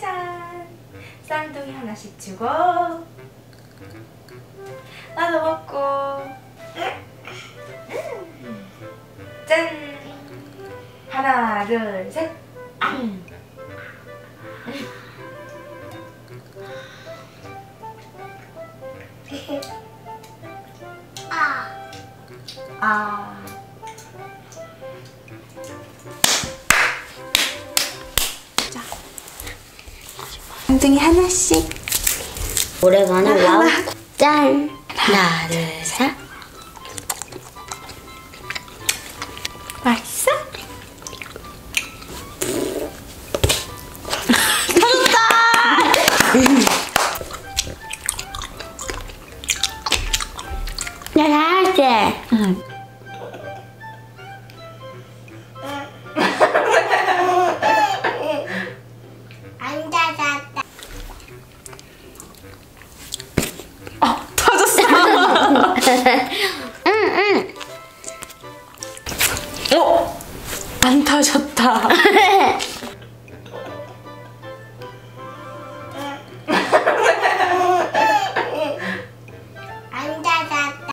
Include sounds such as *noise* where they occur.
짜잔 쌍둥이 하나씩 주고 나도 먹고 음. 짠 하나 둘셋 아. 아. 쌍둥이 하나씩. 오래간에 하나. 와우. 짠. 하나, 둘, 셋. 맛있어? 나 잘했지? *laughs* 응. 안 터졌다. *laughs*